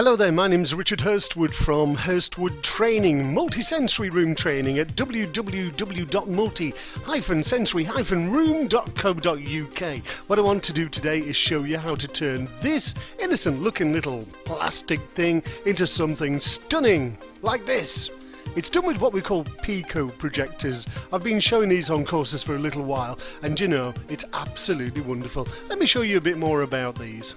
Hello there, my name's Richard Hirstwood from Hirstwood Training, multisensory room training at www.multi-sensory-room.co.uk. What I want to do today is show you how to turn this innocent looking little plastic thing into something stunning, like this. It's done with what we call Pico projectors. I've been showing these on courses for a little while, and you know, it's absolutely wonderful. Let me show you a bit more about these.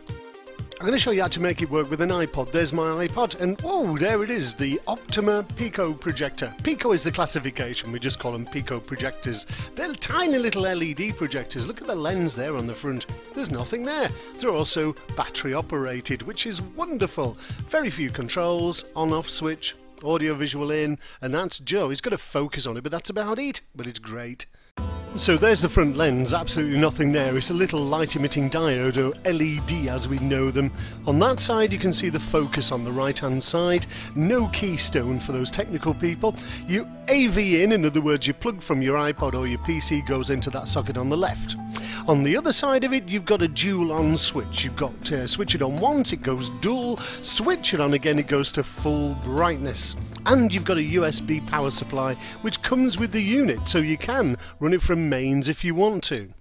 I'm going to show you how to make it work with an iPod. There's my iPod, and whoa, there it is, the Optoma Pico projector. Pico is the classification, we just call them Pico projectors. They're tiny little LED projectors. Look at the lens there on the front. There's nothing there. They're also battery operated, which is wonderful. Very few controls, on off switch, audio visual in, and that's Joe. He's got a focus on it, but that's about it. But it's great. So there's the front lens, absolutely nothing there. It's a little light emitting diode, or LED as we know them. On that side you can see the focus on the right hand side. No keystone for those technical people. You AV in, in other words you plug from your iPod or your PC goes into that socket on the left. On the other side of it you've got a dual on switch. You've got to switch it on once, it goes dual, switch it on again, it goes to full brightness. And you've got a USB power supply which comes with the unit so you can run it from mains if you want to.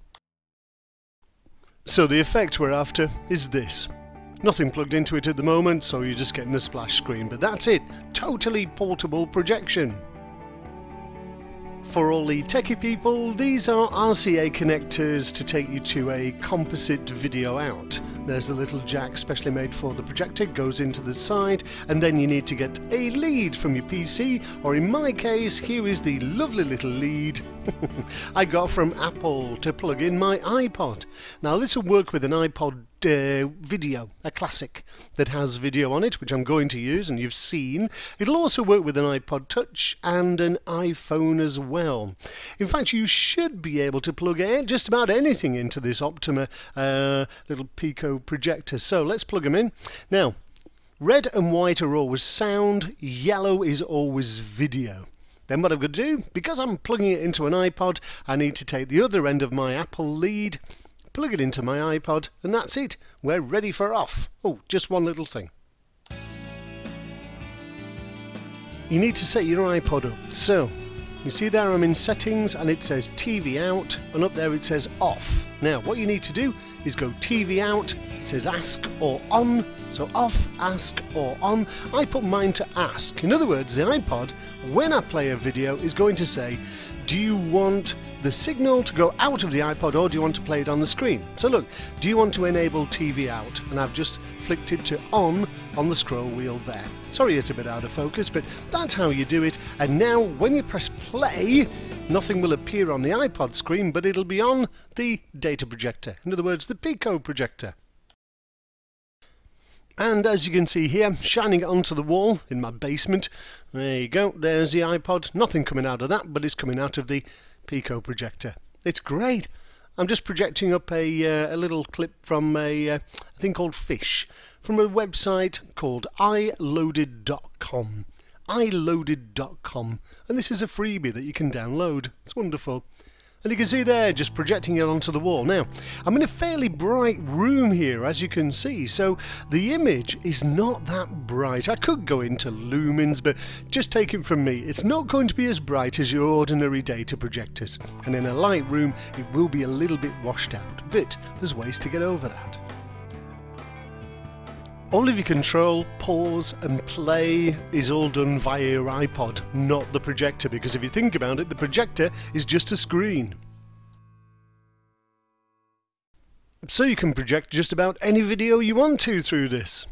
So the effect we're after is this. Nothing plugged into it at the moment, so you're just getting the splash screen, but that's it. Totally portable projection. For all the techie people, these are RCA connectors to take you to a composite video out. There's the little jack specially made for the projector, goes into the side, and then you need to get a lead from your PC, or in my case, here is the lovely little lead I got from Apple to plug in my iPod. Now this will work with an iPod uh, video, a classic that has video on it, which I'm going to use and you've seen. It'll also work with an iPod Touch and an iPhone as well. In fact, you should be able to plug just about anything into this Optoma uh, little Pico projector. So let's plug them in. Now, red and white are always sound, yellow is always video. Then what I'm going to do, because I'm plugging it into an iPod, I need to take the other end of my Apple lead, plug it into my iPod, and that's it. We're ready for off. Oh, just one little thing. You need to set your iPod up. So, you see there I'm in settings and it says TV out and up there it says off. Now what you need to do is go TV out, it says ask or on, so off, ask or on. I put mine to ask. In other words, the iPod, when I play a video, is going to say, do you want the signal to go out of the iPod or do you want to play it on the screen? So look, do you want to enable TV out? And I've just flicked it to on on the scroll wheel there. Sorry it's a bit out of focus, but that's how you do it. And now when you press play, nothing will appear on the iPod screen, but it'll be on the data projector. In other words, the Pico projector. And as you can see here, shining onto the wall in my basement, there you go, there's the iPod. Nothing coming out of that, but it's coming out of the Pico projector. It's great. I'm just projecting up a, uh, a little clip from a, uh, a thing called Fish, from a website called iloaded.com iloaded.com and this is a freebie that you can download. It's wonderful. And you can see there, just projecting it onto the wall. Now, I'm in a fairly bright room here, as you can see, so the image is not that bright. I could go into lumens, but just take it from me, it's not going to be as bright as your ordinary data projectors. And in a light room, it will be a little bit washed out, but there's ways to get over that. All of your control, pause and play is all done via your iPod, not the projector, because if you think about it, the projector is just a screen. So you can project just about any video you want to through this.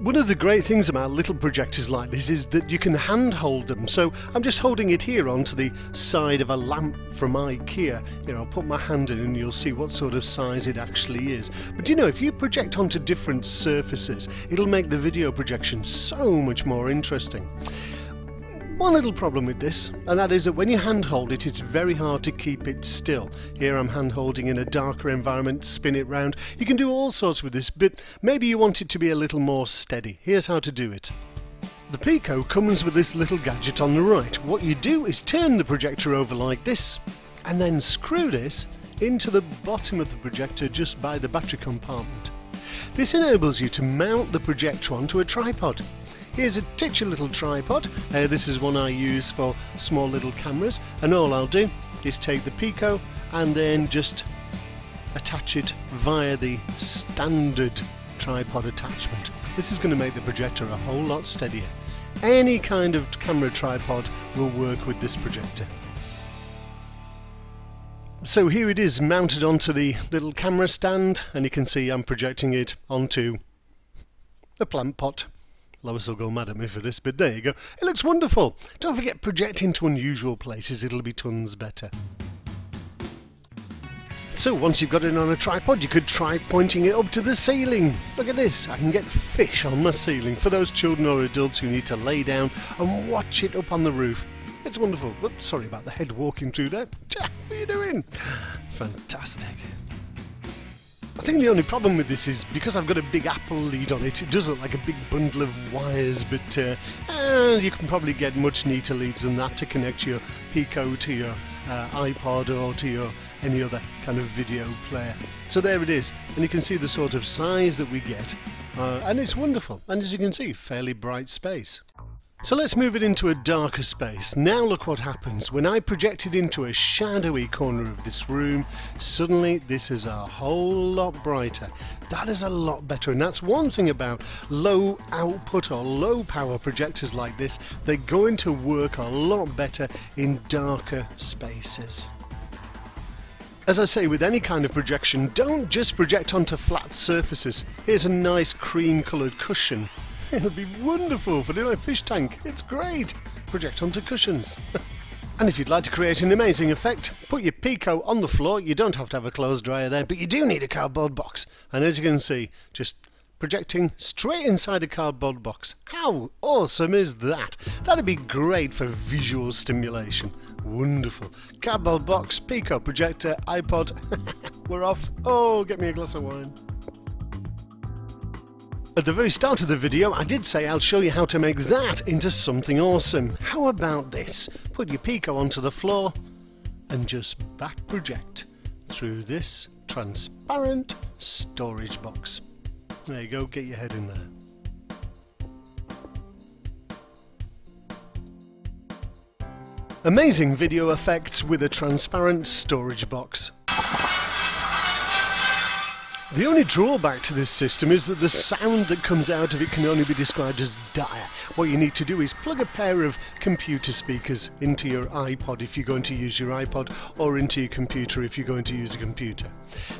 One of the great things about little projectors like this is that you can handhold them. So I'm just holding it here onto the side of a lamp from IKEA. You know, I'll put my hand in and you'll see what sort of size it actually is. But you know, if you project onto different surfaces, it'll make the video projection so much more interesting. One little problem with this, and that is that when you handhold it, it's very hard to keep it still. Here I'm handholding in a darker environment, spin it round. You can do all sorts with this, but maybe you want it to be a little more steady. Here's how to do it. The Pico comes with this little gadget on the right. What you do is turn the projector over like this, and then screw this into the bottom of the projector just by the battery compartment. This enables you to mount the projector onto a tripod. Here's a titular little tripod. Uh, this is one I use for small little cameras and all I'll do is take the Pico and then just attach it via the standard tripod attachment. This is going to make the projector a whole lot steadier. Any kind of camera tripod will work with this projector. So here it is mounted onto the little camera stand and you can see I'm projecting it onto a plant pot. Lois will go mad at me for this, but there you go. It looks wonderful. Don't forget projecting to unusual places, it'll be tons better. So once you've got it on a tripod, you could try pointing it up to the ceiling. Look at this, I can get fish on my ceiling for those children or adults who need to lay down and watch it up on the roof. It's wonderful. Oops, sorry about the head walking through there. Jack, what are you doing? Fantastic. I think the only problem with this is because I've got a big Apple lead on it, it does look like a big bundle of wires, but uh, uh, you can probably get much neater leads than that to connect your Pico to your uh, iPod or to your any other kind of video player. So there it is, and you can see the sort of size that we get, uh, and it's wonderful, and as you can see, fairly bright space. So let's move it into a darker space. Now look what happens. When I project it into a shadowy corner of this room, suddenly this is a whole lot brighter. That is a lot better and that's one thing about low output or low power projectors like this. They're going to work a lot better in darker spaces. As I say with any kind of projection, don't just project onto flat surfaces. Here's a nice cream coloured cushion. It'll be wonderful for my fish tank. It's great. Project onto cushions. and if you'd like to create an amazing effect, put your Pico on the floor. You don't have to have a clothes dryer there, but you do need a cardboard box. And as you can see, just projecting straight inside a cardboard box. How awesome is that? That'd be great for visual stimulation. Wonderful. Cardboard box, Pico projector, iPod. We're off. Oh, get me a glass of wine. At the very start of the video, I did say I'll show you how to make that into something awesome. How about this? Put your Pico onto the floor and just back project through this transparent storage box. There you go, get your head in there. Amazing video effects with a transparent storage box. The only drawback to this system is that the sound that comes out of it can only be described as dire. What you need to do is plug a pair of computer speakers into your iPod if you're going to use your iPod or into your computer if you're going to use a computer.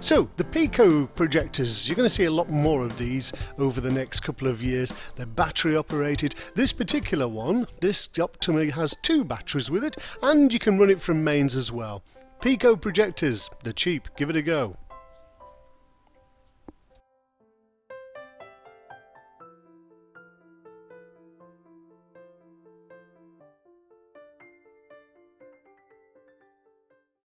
So the Pico projectors, you're going to see a lot more of these over the next couple of years. They're battery operated. This particular one, this Optoma has two batteries with it and you can run it from mains as well. Pico projectors, they're cheap, give it a go.